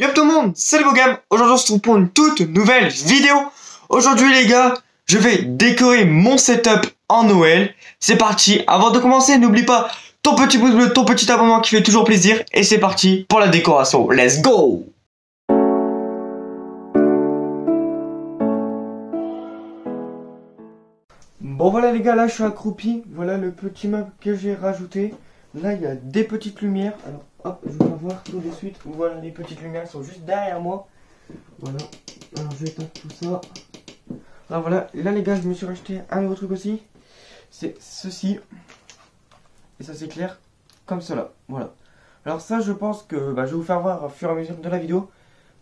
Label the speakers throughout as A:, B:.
A: Yo tout le monde, salut Bogam. Aujourd'hui on se retrouve pour une toute nouvelle vidéo. Aujourd'hui les gars, je vais décorer mon setup en Noël. C'est parti, avant de commencer, n'oublie pas ton petit pouce bleu, ton petit abonnement qui fait toujours plaisir. Et c'est parti pour la décoration, let's go! Bon voilà les gars, là je suis accroupi, voilà le petit meuble que j'ai rajouté. Là il y a des petites lumières, hop, je vais voir tout de suite. Voilà, les petites lumières sont juste derrière moi. Voilà, alors je vais éteindre tout ça. Alors voilà, là les gars, je me suis racheté un nouveau truc aussi. C'est ceci. Et ça s'éclaire comme cela, voilà. Alors ça, je pense que bah, je vais vous faire voir au fur et à mesure de la vidéo.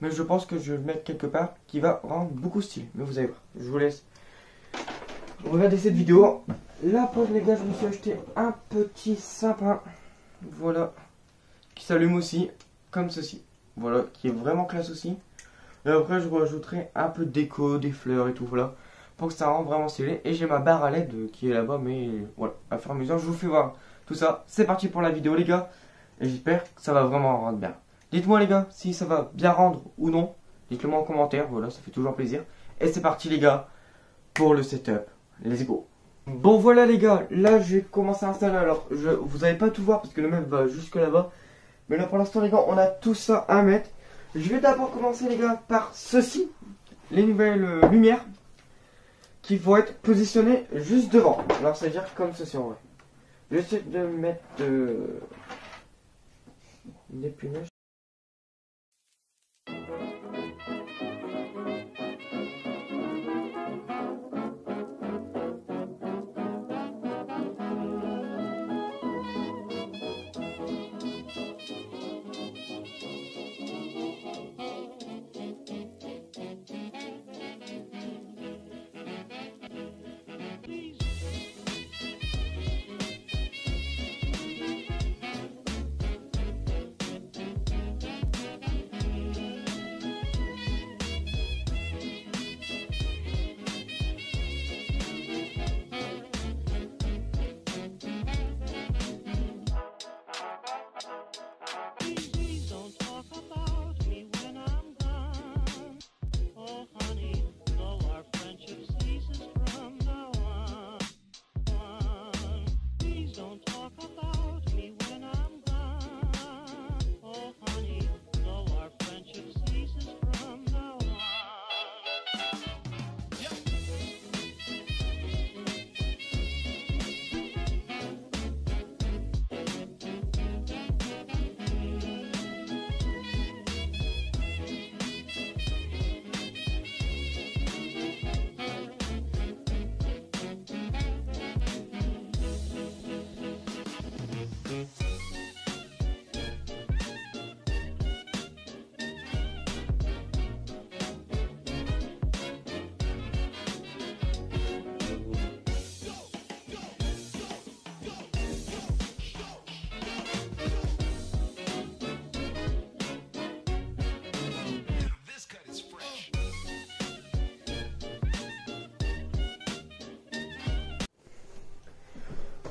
A: Mais je pense que je vais le mettre quelque part qui va rendre beaucoup stylé. Mais vous allez voir, je vous laisse regarder cette vidéo. Pour les gars, je me suis acheté un petit sapin. Voilà qui s'allume aussi, comme ceci. Voilà, qui est vraiment classe aussi. Et après, je rajouterai un peu de déco, des fleurs et tout, voilà. Pour que ça rende vraiment stylé. Et j'ai ma barre à LED qui est là-bas, mais voilà, à faire mesure, je vous fais voir tout ça. C'est parti pour la vidéo, les gars. Et j'espère que ça va vraiment rendre bien. Dites-moi, les gars, si ça va bien rendre ou non. Dites-le moi en commentaire, voilà, ça fait toujours plaisir. Et c'est parti, les gars, pour le setup. Let's go. Bon, voilà, les gars, là, j'ai commencé à installer. Alors, je, vous n'allez pas tout voir parce que le même va jusque là-bas. Mais là pour l'instant les gars, on a tout ça à mettre. Je vais d'abord commencer les gars par ceci. Les nouvelles euh, lumières qui vont être positionnées juste devant. Alors ça veut dire comme ceci en vrai. J'essaie de mettre euh, des punaises.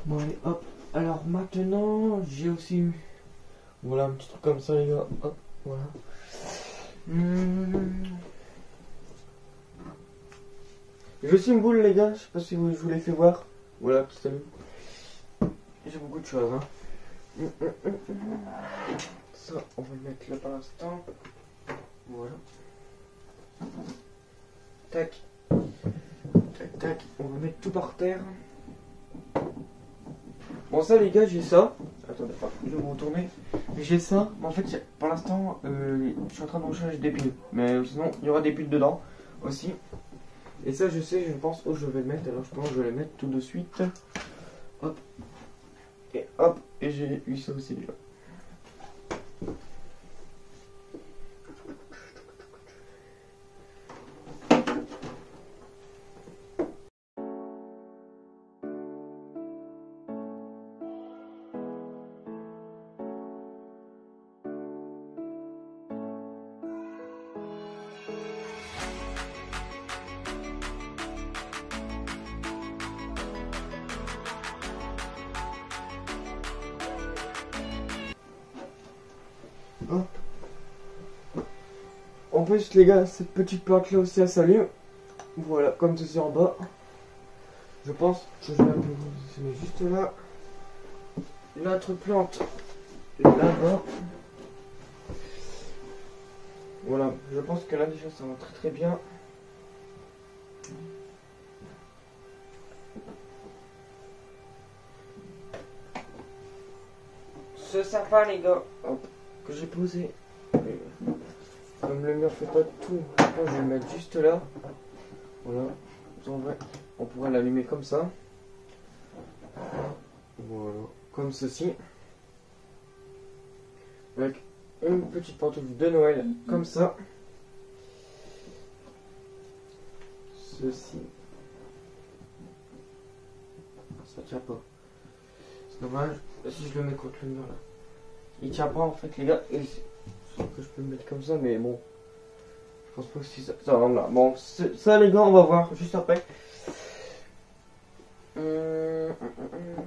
A: Bon allez hop. Alors maintenant j'ai aussi voilà un petit truc comme ça les gars. Hop voilà. Mmh. J'ai aussi une boule les gars. Je sais pas si vous, je vous l'ai fait voir. Voilà qui s'allume. J'ai beaucoup de choses. Hein. Ça on va le mettre là par l'instant. Voilà. Tac. Tac tac. On va mettre tout par terre. Bon ça les gars j'ai ça. Attendez, je vais me retourner. J'ai ça. Mais en fait pour l'instant euh, je suis en train de recharger des piles. Mais sinon il y aura des piles dedans aussi. Et ça je sais, je pense où je vais le mettre. Alors je pense que je vais le mettre tout de suite. Hop. Et hop. Et j'ai eu ça aussi déjà. En plus, les gars, cette petite plante là aussi, elle s'allume. Voilà, comme ceci en bas. Je pense que je vais un peu positionner juste là. L'autre plante là-bas. Voilà, je pense que là déjà ça va très très bien. Ce sapin les gars, hop, que j'ai posé. Comme le mur fait pas tout, je vais le mettre juste là. Voilà, on pourrait l'allumer comme ça. Voilà, comme ceci. Avec une petite pantoufle de Noël, comme ça. Ceci. Ça tient pas. C'est dommage. Si je le mets contre le mur là? Il tient pas en fait les gars. Et que je peux le mettre comme ça, mais bon. Je pense pas que si ça. Ça là. Bon, ça les gars, on va voir juste après. Hum, hum, hum,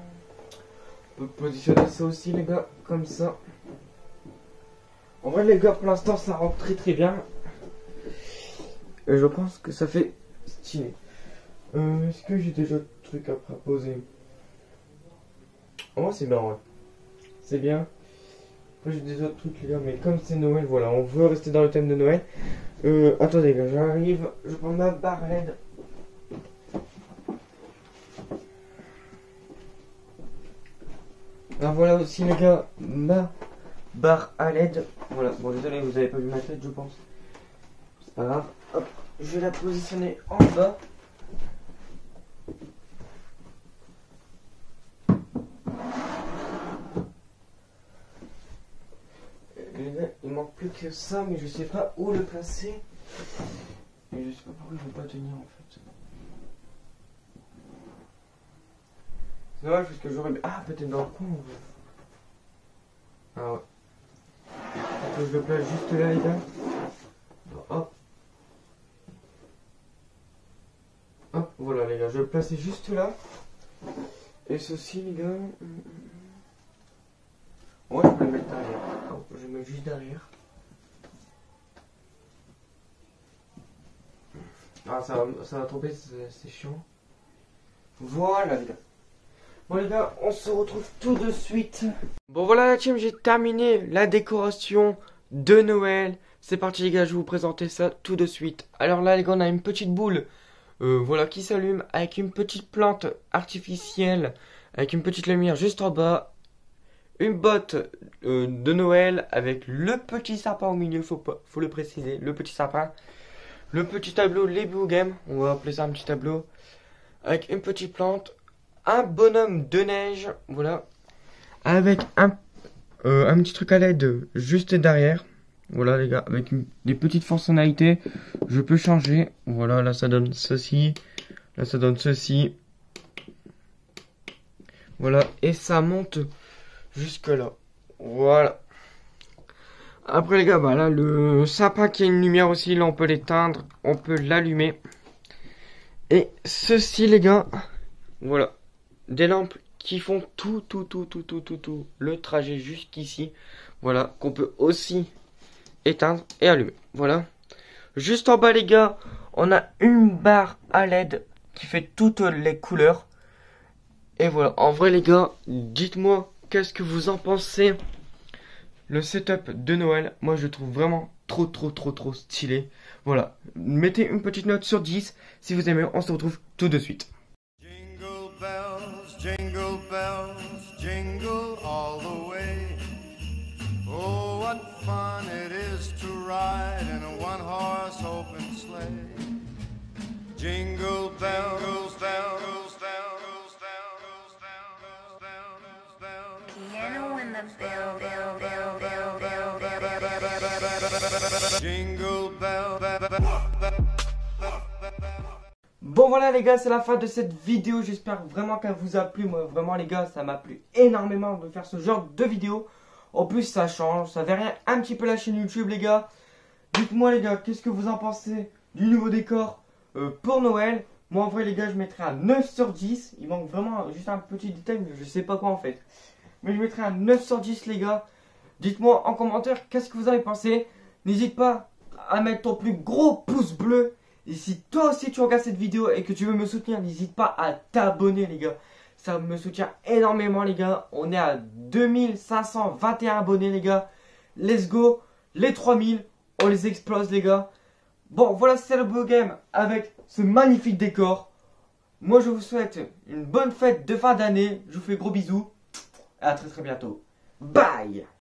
A: on peut positionner ça aussi les gars, comme ça. En vrai les gars, pour l'instant ça rentre très très bien. Et je pense que ça fait stylé. Euh, Est-ce que j'ai déjà de trucs à proposer? Oh c'est bien ouais. C'est bien. J'ai des autres trucs les gars, mais comme c'est Noël, voilà, on veut rester dans le thème de Noël. Euh, attendez j'arrive, je prends ma barre LED. Alors voilà aussi les gars, ma barre à LED. Voilà, bon désolé, vous avez pas vu ma tête je pense. C'est pas grave. Hop, je vais la positionner en bas. Il manque plus que ça, mais je sais pas où le placer. Et je sais pas pourquoi il veut pas tenir en fait. C'est dommage parce que j'aurais. Ah, peut-être dans le coin. Ah ouais. je le place juste là, les gars. Hop. Hop, voilà, les gars. Je vais le placer juste là. Et ceci, les gars. Ouais, je vais le mettre derrière. je vais le mettre juste derrière. Ah, ça va, ça va tomber, c'est chiant. Voilà, les gars. Bon les gars, on se retrouve tout de suite. Bon voilà la team, j'ai terminé la décoration de Noël. C'est parti les gars, je vais vous présenter ça tout de suite. Alors là les gars, on a une petite boule euh, voilà qui s'allume avec une petite plante artificielle, avec une petite lumière juste en bas. Une botte euh, de Noël avec le petit sapin au milieu, faut, pas, faut le préciser, le petit sapin. Le petit tableau, les Blue Game, on va appeler ça un petit tableau. Avec une petite plante, un bonhomme de neige, voilà, avec un, euh, un petit truc à l'aide juste derrière. Voilà les gars, avec des petites fonctionnalités, je peux changer. Voilà, là ça donne ceci, là ça donne ceci. Voilà, et ça monte jusque là. Voilà. Après les gars, bah là le sapin qui a une lumière aussi, là on peut l'éteindre, on peut l'allumer. Et ceci les gars, voilà, des lampes qui font tout, tout, tout, tout, tout, tout, tout, le trajet jusqu'ici. Voilà, qu'on peut aussi éteindre et allumer. Voilà. Juste en bas, les gars, on a une barre à LED qui fait toutes les couleurs. Et voilà. En vrai, les gars, dites-moi qu'est-ce que vous en pensez? Le setup de Noël, moi, je trouve vraiment trop, trop, trop, trop stylé. Voilà. Mettez une petite note sur 10 si vous aimez. On se retrouve tout de suite. Bon voilà les gars, c'est la fin de cette vidéo. J'espère vraiment qu'elle vous a plu. Moi vraiment les gars, ça m'a plu énormément de faire ce genre de vidéo. En plus ça change, ça rien un petit peu la chaîne YouTube les gars. Dites-moi les gars, qu'est-ce que vous en pensez du nouveau décor euh, pour Noël? Moi en vrai les gars, je mettrais un 9 sur 10. Il manque vraiment juste un petit détail, mais je sais pas quoi en fait. Mais je mettrais un 9 sur 10 les gars. Dites-moi en commentaire qu'est-ce que vous avez pensé. N'hésitez pas à mettre ton plus gros pouce bleu. Et si toi aussi tu regardes cette vidéo et que tu veux me soutenir, n'hésite pas à t'abonner les gars. Ça me soutient énormément les gars. On est à 2521 abonnés les gars. Let's go. Les 3000, on les explose les gars. Bon voilà c'est le beau game avec ce magnifique décor. Moi je vous souhaite une bonne fête de fin d'année. Je vous fais gros bisous. Et à très très bientôt. Bye